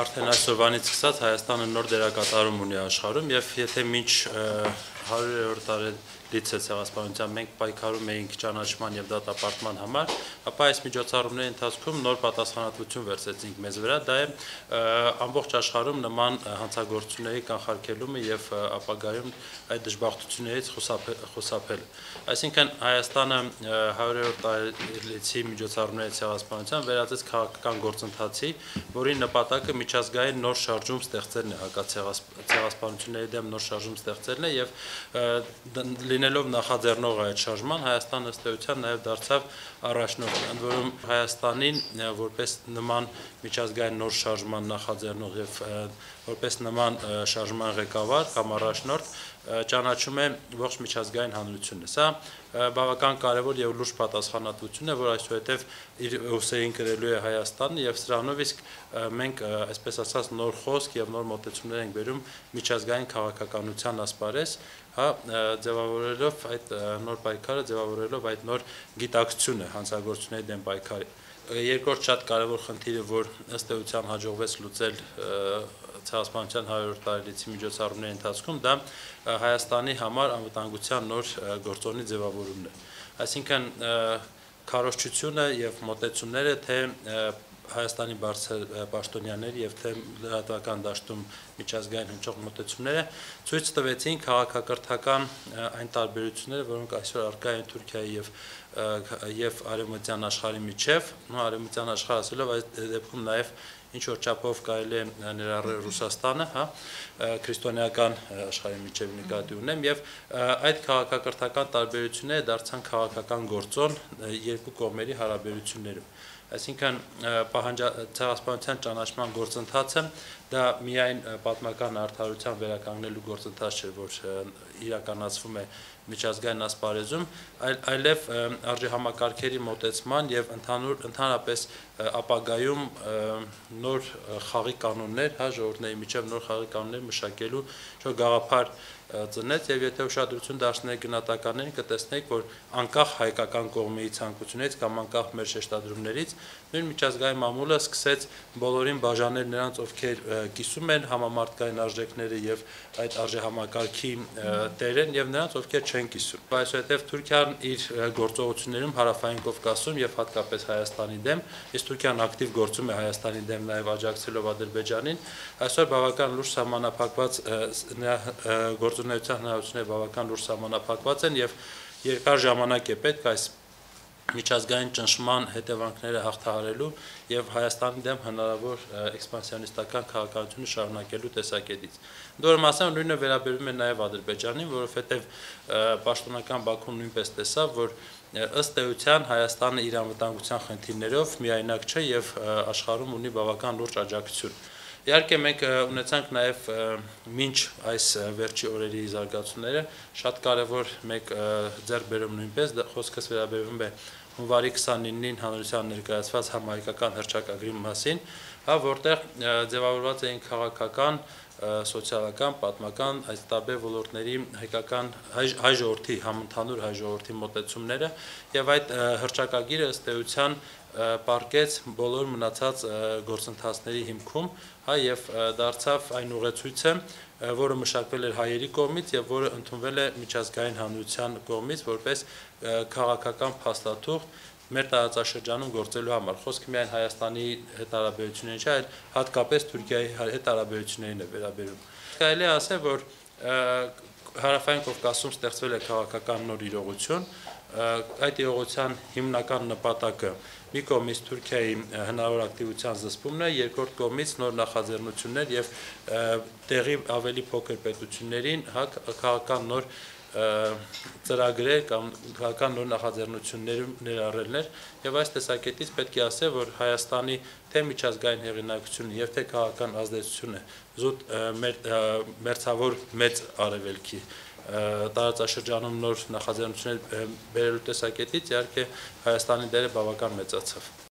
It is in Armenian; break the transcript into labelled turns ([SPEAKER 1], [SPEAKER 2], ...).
[SPEAKER 1] Արդեն այսօրվանից սկսած Հայաստանը նոր դերակատարում ունի աշխարհում եւ եթե մինչ 100-րդ տարելիցը ցեղասպանության մենք պայքարում էինք ճանաչման եւ դատապարտման համար, ապա այս միջոցառումների ընթացքում նոր պատասխանատվություն վերցեցինք մեզ վրա, դա է ամբողջ աշխարհում նման հանցագործությունների կանխարգելումը եւ ապագայում այդ դժբախտություններից խուսափելը։ Այսինքն Հայաստանը 100-րդ տարելիցի միջոցառումների ցեղասպանության վերածեց քաղաքական գործընթացի, որի նպատակը միջազգային նոր շարժում ստեղծելն է հակացեղասպանությունների դեմ նոր շարժում ստեղծելն է եւ լինելով նախաձեռնող այդ շարժման Հայաստանը ըստ էության նաեւ դարձավ առաջնորդ, ընդ որում Հայաստանին որպես նման միջազգային նոր շարժման նախաձեռնող եւ որպես նման շարժման ղեկավար կամ առաջնորդ ճանաչում է ողջ միջազգային հանրությունը։ Սա բավական կարևոր եւ լուրջ պատասխանատվություն է, որ այսուհետեւ իր ուսերին կրելու է Հայաստանը եւ սրանով իսկ մենք այսպես ասած նոր խոսք եւ նոր մոտեցումներ ենք բերում միջազգային քաղաքականության ասպարեզ, հա ձևավորելով այդ նոր պայքարը, ձևավորելով այդ նոր գիտակցությունը հանցագործությունների դեմ պայքարի երկրորդ շատ կարևոր խնդիրը, որ ըստ էության հաջողվեց լուծել ցեղասպանության 100-րդ տարելիցի միջոցառումների ընթացքում, դա Հայաստանի համար անվտանգության նոր գործոնի ձևավորումն է։ Այսինքն քարոշչությունը եւ մոտեցումները թե Հայաստանի բարձր պաշտոնյաների եւ թե լրատվական դաշտում միջազգային հնչող մոտեցումները ցույց տվեցին քաղաքակրթական այն տարբերությունները, որոնք այսօր արկա են Թուրքիայի եւ եւ արևմտյան աշխարհի միջև, նո արևմտյան աշխարհ ասելով այս դեպքում նաեւ ինչ որ չափով կարելի է ներառել Ռուսաստանը, հա, քրիստոնեական աշխարհի միջև նկատի ունեմ եւ այդ քաղաքակրթական տարբերությունները դարձան քաղաքական գործոն երկու կողմերի հարաբերություններում այսինքն ցեղասպանության ճանաչման գործընթացը դա միայն պատմական արդարության վերականգնելու գործընթաց չէ, որ իրականացվում է միջազգային ասպարեզում, այլ այլև արժեհամակարգերի մոտեցման եւ ընդհանուր ընդհանրապես ապագայում նոր խաղի կանոններ, հա, ժողովուրդների միջև նոր խաղի կանոններ մշակելու շո գաղափար ծնեց եւ եթե ուշադրություն դարձնեք գնահատականներին կտեսնեք, որ անկախ հայկական կողմի ցանկությունից կամ անկախ մեր շեշտադրումներից նույն միջազգային մամուլը սկսեց բոլորին բաժանել նրանց, ովքեր կիսում են համամարտկային արժեքները եւ այդ արժեհամակարգի տերեն եւ նրանց, ովքեր չեն կիսում։ Այսուհետեւ Թուրքիան իր գործողություններում հարավային Կովկասում եւ հատկապես Հայաստանի դեմ, իսկ Թուրքիան ակտիվ գործում է Հայաստանի դեմ նաեւ աջակցելով Ադրբեջանին, այսօր բավական լուրջ սահմանափակված գործունեության հնարավորությունները բավական լուրջ սահմանափակված են եւ երկար ժամանակ է պետք այս միջազգային ճնշման հետևանքները հաղթահարելու եւ Հայաստանի դեմ հնարավոր էքսպանսիոնիստական քաղաքականությունը շարունակելու տեսակետից։ Դուրս մասամբ նույնը վերաբերում է նաեւ Ադրբեջանին, որովհետեւ պաշտոնական Բաքուն նույնպես տեսավ, որ ըստ էության Հայաստանը իր անվտանգության խնդիրներով միայնակ չէ եւ աշխարհում ունի բավական լուրջ աջակցություն։ Իհարկե մենք ունեցանք նաև մինչ այս վերջի օրերի զարգացումները շատ կարևոր մեկ ձեռբերում նույնպես խոսքս վերաբերվում է հունվարի 29-ին հանրության ներկայացված համահայկական հրճակագրի մասին, հա որտեղ ձևավորված էին քաղաքական սոցիալական, պատմական այս տարբեր ոլորտների հայկական հայ, հայ ժողովրդի համընդհանուր հայ ժողովրդի մոտեցումները եւ այդ հրճակագիրը ըստ էության պարկեց բոլոր մնացած գործընթացների հիմքում, հա եւ դարձավ այն ուղեցույցը, որը մշակվել էր հայերի կողմից եւ որը ընդունվել է միջազգային հանրության կողմից որպես քաղաքական փաստաթուղթ մեր տարածաշրջանում գործելու համար։ Խոսքը միայն Հայաստանի հետ հարաբերություններին չէ, այլ հատկապես Թուրքիայի հետ հարաբերություններին է վերաբերում։ Կարելի է ասել, որ Հարավային Կովկասում ստեղծվել է քաղաքական նոր իրողություն, այդ իրողության հիմնական նպատակը մի կողմից Թուրքիայի հնարավոր ակտիվության զսպումն է, երկրորդ կողմից նոր նախաձեռնություններ եւ տեղի ավելի փոքր պետություններին հա քաղաքական նոր ծրագրեր կամ քաղաքական նոր նախաձեռնություններում ներառելներ եւ այս տեսակետից պետք է ասել, որ Հայաստանի թե միջազգային հեղինակությունը եւ թե քաղաքական ազդեցությունը զուտ մեր մերձավոր մեծ արևելքի տարածաշրջանում նոր նախաձեռնություններ բերելու տեսակետից իհարկե Հայաստանի դերը բավական մեծացավ